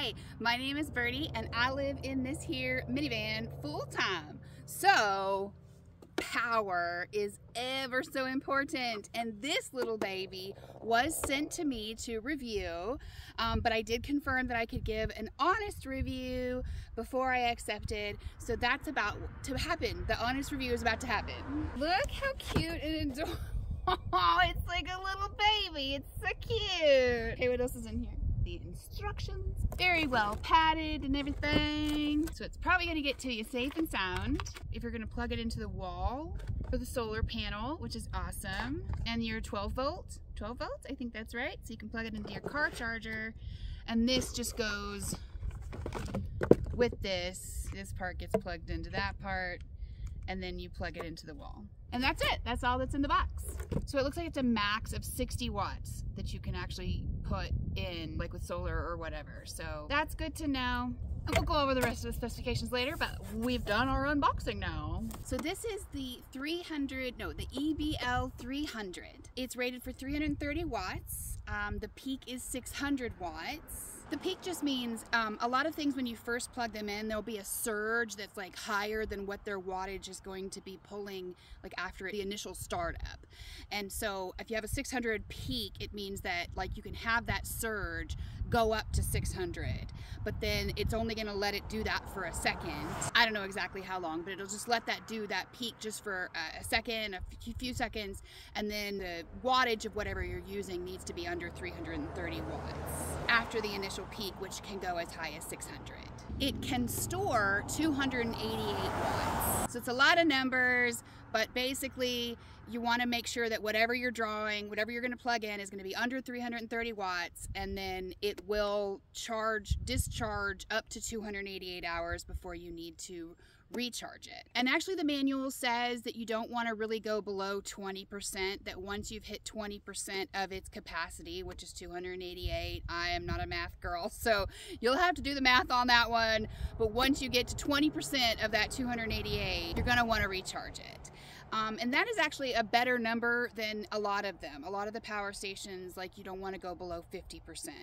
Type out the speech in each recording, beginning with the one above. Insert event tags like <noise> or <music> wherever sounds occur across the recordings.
Hi, my name is Birdie and I live in this here minivan full time. So, power is ever so important and this little baby was sent to me to review um, but I did confirm that I could give an honest review before I accepted. So that's about to happen. The honest review is about to happen. Look how cute and adorable. <laughs> It's like a little baby. It's so cute. Okay what else is in here instructions. Very well padded and everything. So it's probably gonna get to you safe and sound. If you're gonna plug it into the wall for the solar panel, which is awesome. And your 12 volt, 12 volts, I think that's right. So you can plug it into your car charger. And this just goes with this. This part gets plugged into that part and then you plug it into the wall. And that's it. That's all that's in the box. So it looks like it's a max of 60 watts that you can actually put in, like with solar or whatever. So that's good to know. And we'll go over the rest of the specifications later, but we've done our unboxing now. So this is the 300, no, the EBL 300. It's rated for 330 watts. Um, the peak is 600 watts. The peak just means um, a lot of things when you first plug them in, there'll be a surge that's like higher than what their wattage is going to be pulling like after the initial startup. And so if you have a 600 peak, it means that like you can have that surge go up to 600 but then it's only going to let it do that for a second. I don't know exactly how long but it'll just let that do that peak just for a second a few seconds and then the wattage of whatever you're using needs to be under 330 watts after the initial peak which can go as high as 600 it can store 288 watts. So it's a lot of numbers but basically, you want to make sure that whatever you're drawing, whatever you're going to plug in, is going to be under 330 watts, and then it will charge, discharge up to 288 hours before you need to recharge it. And actually the manual says that you don't want to really go below 20%, that once you've hit 20% of its capacity, which is 288, I am not a math girl, <laughs> so you'll have to do the math on that one, but once you get to 20% of that 288, you're going to want to recharge it. Um, and that is actually a better number than a lot of them. A lot of the power stations, like you don't want to go below 50%.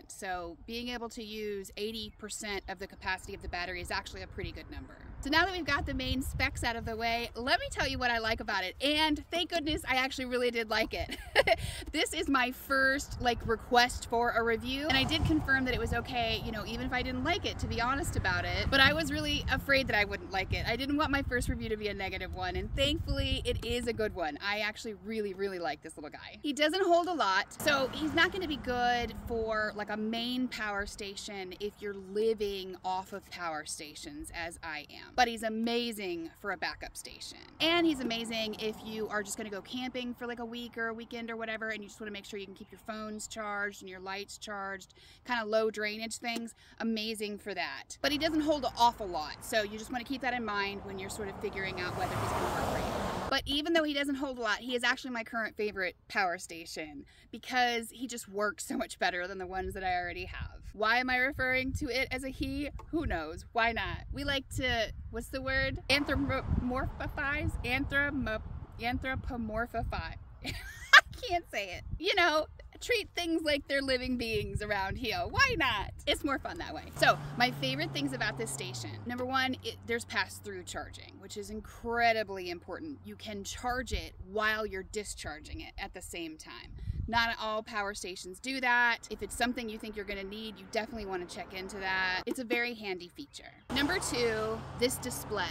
So being able to use 80% of the capacity of the battery is actually a pretty good number. So now that we've got the main specs out of the way, let me tell you what I like about it. And thank goodness I actually really did like it. <laughs> this is my first like request for a review. And I did confirm that it was okay, you know, even if I didn't like it, to be honest about it. But I was really afraid that I wouldn't like it. I didn't want my first review to be a negative one. And thankfully it is a good one. I actually really, really like this little guy. He doesn't hold a lot. So he's not gonna be good for like a main power station if you're living off of power stations as I am but he's amazing for a backup station. And he's amazing if you are just gonna go camping for like a week or a weekend or whatever and you just wanna make sure you can keep your phones charged and your lights charged, kind of low drainage things, amazing for that. But he doesn't hold an awful lot, so you just wanna keep that in mind when you're sort of figuring out whether he's gonna work for you. But even though he doesn't hold a lot, he is actually my current favorite power station because he just works so much better than the ones that I already have. Why am I referring to it as a he? Who knows? Why not? We like to, what's the word? Anthropomorphize? Anthrop anthropomorphize. <laughs> I can't say it. You know, treat things like they're living beings around here. Why not? It's more fun that way. So my favorite things about this station, number one, it, there's pass-through charging, which is incredibly important. You can charge it while you're discharging it at the same time. Not all power stations do that. If it's something you think you're gonna need, you definitely wanna check into that. It's a very handy feature. Number two, this display.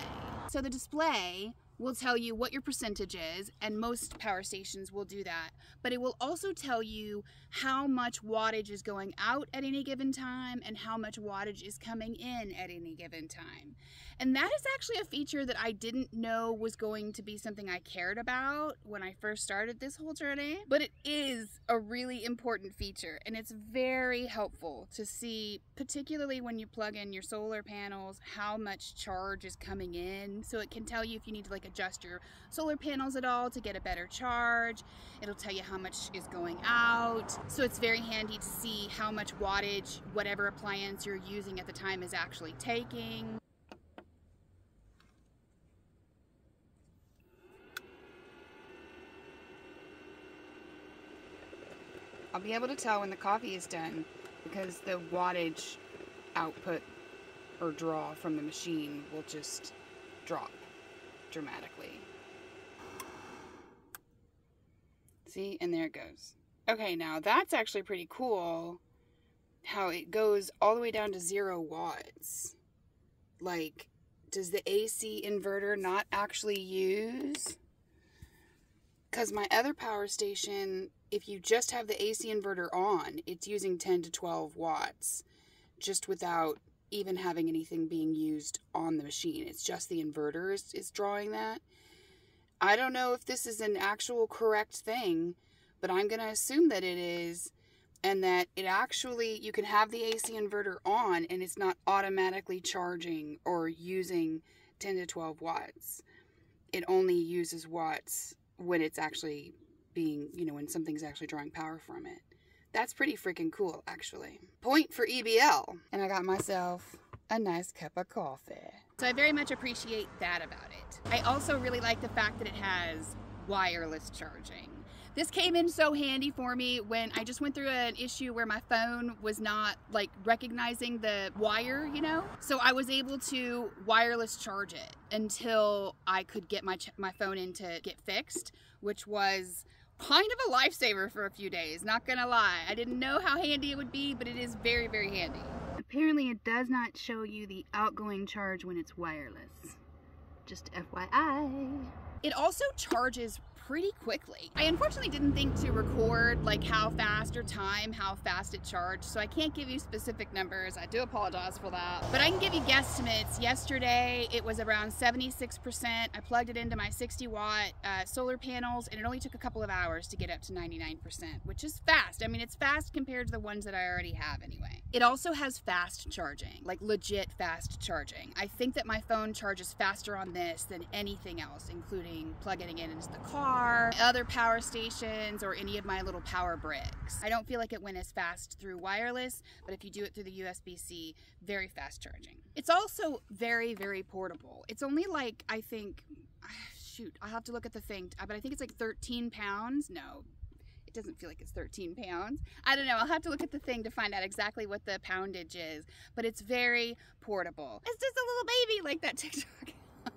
So the display will tell you what your percentage is, and most power stations will do that. But it will also tell you how much wattage is going out at any given time and how much wattage is coming in at any given time. And that is actually a feature that I didn't know was going to be something I cared about when I first started this whole journey. But it is a really important feature and it's very helpful to see, particularly when you plug in your solar panels, how much charge is coming in. So it can tell you if you need to like adjust your solar panels at all to get a better charge. It'll tell you how much is going out. So it's very handy to see how much wattage whatever appliance you're using at the time is actually taking. I'll be able to tell when the coffee is done because the wattage output or draw from the machine will just drop dramatically. See, and there it goes. Okay, now that's actually pretty cool how it goes all the way down to zero watts. Like, does the AC inverter not actually use? Because my other power station, if you just have the AC inverter on, it's using 10 to 12 watts just without even having anything being used on the machine. It's just the inverter is, is drawing that. I don't know if this is an actual correct thing, but I'm going to assume that it is and that it actually, you can have the AC inverter on and it's not automatically charging or using 10 to 12 watts. It only uses watts when it's actually being, you know, when something's actually drawing power from it. That's pretty freaking cool, actually. Point for EBL. And I got myself a nice cup of coffee. So I very much appreciate that about it. I also really like the fact that it has wireless charging. This came in so handy for me when I just went through an issue where my phone was not like recognizing the wire, you know? So I was able to wireless charge it until I could get my my phone in to get fixed, which was kind of a lifesaver for a few days, not gonna lie. I didn't know how handy it would be, but it is very, very handy. Apparently it does not show you the outgoing charge when it's wireless. Just FYI. It also charges pretty quickly. I unfortunately didn't think to record like how fast or time how fast it charged, so I can't give you specific numbers. I do apologize for that. But I can give you guesstimates. Yesterday it was around 76%. I plugged it into my 60 watt uh, solar panels and it only took a couple of hours to get up to 99%, which is fast. I mean, it's fast compared to the ones that I already have anyway. It also has fast charging, like legit fast charging. I think that my phone charges faster on this than anything else, including plugging it into the car car, other power stations, or any of my little power bricks. I don't feel like it went as fast through wireless, but if you do it through the USB-C, very fast charging. It's also very, very portable. It's only like, I think, ah, shoot, I'll have to look at the thing, uh, but I think it's like 13 pounds. No, it doesn't feel like it's 13 pounds. I don't know. I'll have to look at the thing to find out exactly what the poundage is, but it's very portable. It's just a little baby like that <laughs> TikTok.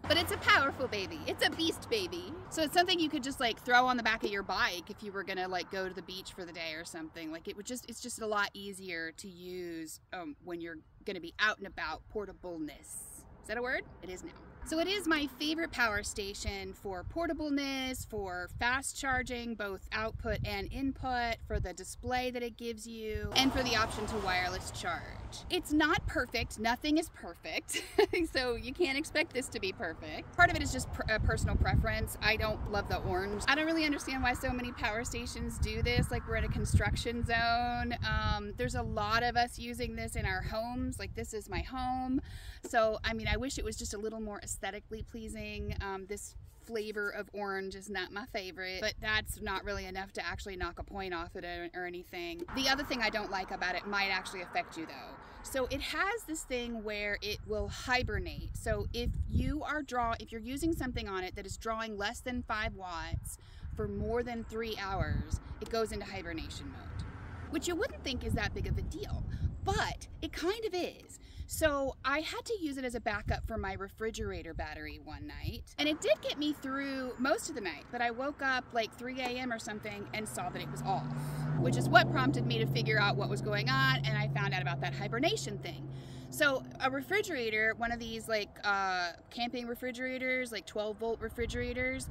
But it's a powerful baby. It's a beast baby. So it's something you could just like throw on the back of your bike if you were gonna like go to the beach for the day or something. Like it would just, it's just a lot easier to use um, when you're gonna be out and about. Portableness. That a word? It is now. So it is my favorite power station for portableness, for fast charging, both output and input, for the display that it gives you, and for the option to wireless charge. It's not perfect, nothing is perfect, <laughs> so you can't expect this to be perfect. Part of it is just a personal preference. I don't love the orange. I don't really understand why so many power stations do this, like we're in a construction zone. Um, there's a lot of us using this in our homes, like this is my home. So, I mean, I wish it was just a little more aesthetically pleasing. Um, this flavor of orange is not my favorite, but that's not really enough to actually knock a point off it or, anything. The other thing I don't like about it might actually affect you though. So it has this thing where it will hibernate. So if you are draw, if you're using something on it that is drawing less than five watts for more than three hours, it goes into hibernation mode, which you wouldn't think is that big of a deal, but it kind of is. So I had to use it as a backup for my refrigerator battery one night. And it did get me through most of the night, but I woke up like 3 a.m. or something and saw that it was off, which is what prompted me to figure out what was going on. And I found out about that hibernation thing. So a refrigerator, one of these like uh, camping refrigerators, like 12 volt refrigerators,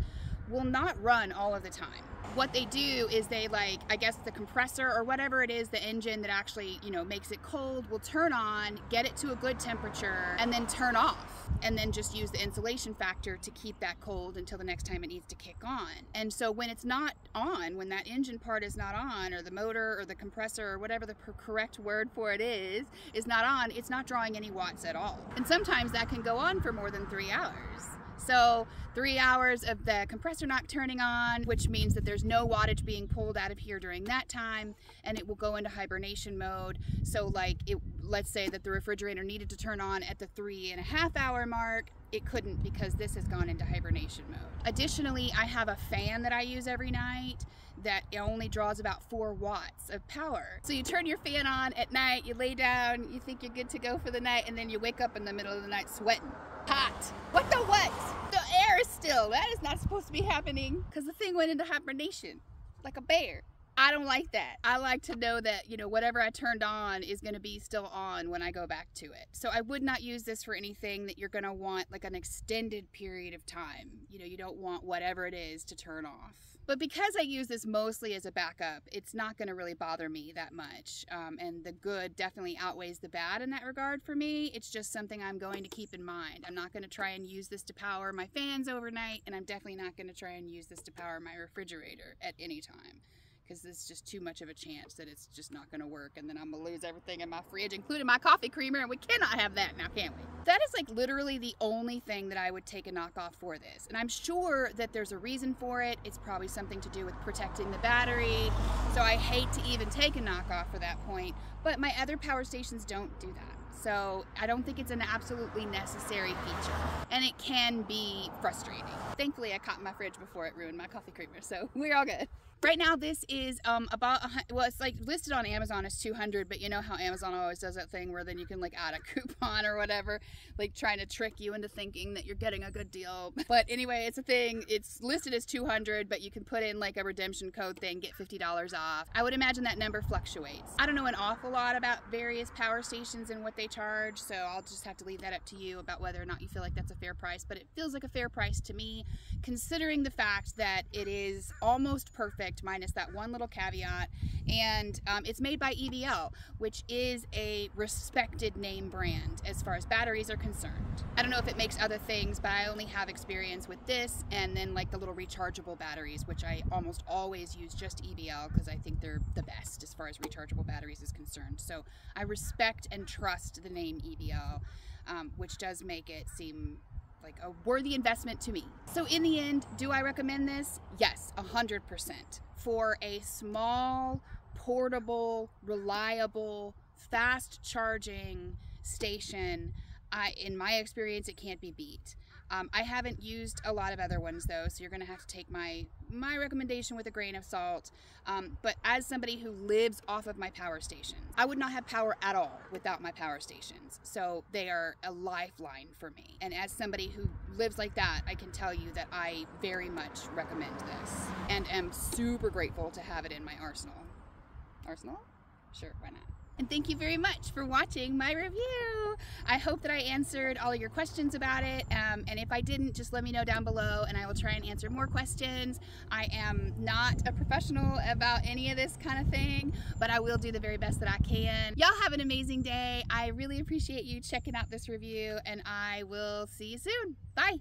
will not run all of the time what they do is they like i guess the compressor or whatever it is the engine that actually you know makes it cold will turn on get it to a good temperature and then turn off and then just use the insulation factor to keep that cold until the next time it needs to kick on. And so when it's not on when that engine part is not on or the motor or the compressor or whatever the correct word for it is is not on it's not drawing any watts at all. And sometimes that can go on for more than three hours so three hours of the compressor not turning on, which means that there's no wattage being pulled out of here during that time, and it will go into hibernation mode. So like it let's say that the refrigerator needed to turn on at the three and a half hour mark, it couldn't because this has gone into hibernation mode. Additionally, I have a fan that I use every night that only draws about four watts of power. So you turn your fan on at night, you lay down, you think you're good to go for the night, and then you wake up in the middle of the night sweating. Hot. What the what? The air is still. That is not supposed to be happening because the thing went into hibernation like a bear. I don't like that. I like to know that, you know, whatever I turned on is going to be still on when I go back to it. So I would not use this for anything that you're going to want like an extended period of time. You know, you don't want whatever it is to turn off. But because I use this mostly as a backup, it's not going to really bother me that much. Um, and the good definitely outweighs the bad in that regard for me. It's just something I'm going to keep in mind. I'm not going to try and use this to power my fans overnight, and I'm definitely not going to try and use this to power my refrigerator at any time because it's just too much of a chance that it's just not going to work and then I'm going to lose everything in my fridge, including my coffee creamer, and we cannot have that now, can we? That is like literally the only thing that I would take a knockoff for this. And I'm sure that there's a reason for it. It's probably something to do with protecting the battery. So I hate to even take a knockoff for that point, but my other power stations don't do that. So I don't think it's an absolutely necessary feature. And it can be frustrating. Thankfully, I caught my fridge before it ruined my coffee creamer, so <laughs> we're all good. Right now, this is um, about, well, it's like listed on Amazon as 200, but you know how Amazon always does that thing where then you can like add a <laughs> coupon or whatever, like trying to trick you into thinking that you're getting a good deal. But anyway, it's a thing. It's listed as 200, but you can put in like a redemption code thing, get $50 off. I would imagine that number fluctuates. I don't know an awful lot about various power stations and what they charge, so I'll just have to leave that up to you about whether or not you feel like that's a fair price, but it feels like a fair price to me, considering the fact that it is almost perfect perfect minus that one little caveat. And um, it's made by EBL, which is a respected name brand as far as batteries are concerned. I don't know if it makes other things, but I only have experience with this and then like the little rechargeable batteries, which I almost always use just EBL because I think they're the best as far as rechargeable batteries is concerned. So I respect and trust the name EBL, um, which does make it seem like a worthy investment to me. So in the end, do I recommend this? Yes, 100%. For a small, portable, reliable, fast charging station, I, in my experience, it can't be beat. Um, I haven't used a lot of other ones though, so you're to have to take my my recommendation with a grain of salt. Um, but as somebody who lives off of my power stations, I would not have power at all without my power stations. So they are a lifeline for me. And as somebody who lives like that, I can tell you that I very much recommend this and am super grateful to have it in my arsenal. Arsenal? Sure, why not? And thank you very much for watching my review. I hope that I answered all of your questions about it, um, and if I didn't, just let me know down below and I will try and answer more questions. I am not a professional about any of this kind of thing, but I will do the very best that I can. Y'all have an amazing day. I really appreciate you checking out this review, and I will see you soon. Bye.